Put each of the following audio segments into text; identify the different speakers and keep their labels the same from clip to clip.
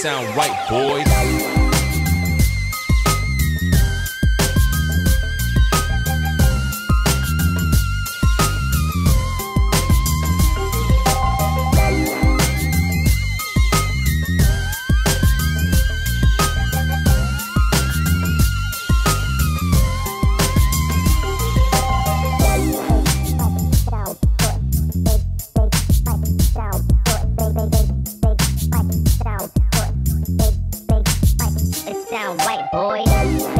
Speaker 1: Sound
Speaker 2: right, boys.
Speaker 1: Boy.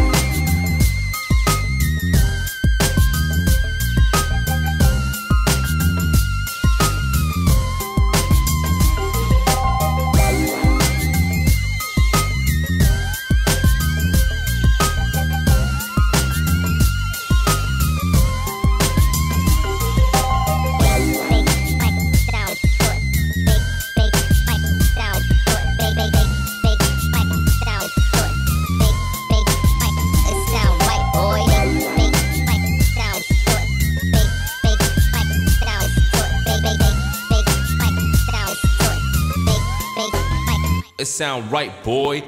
Speaker 2: Sound right, boy.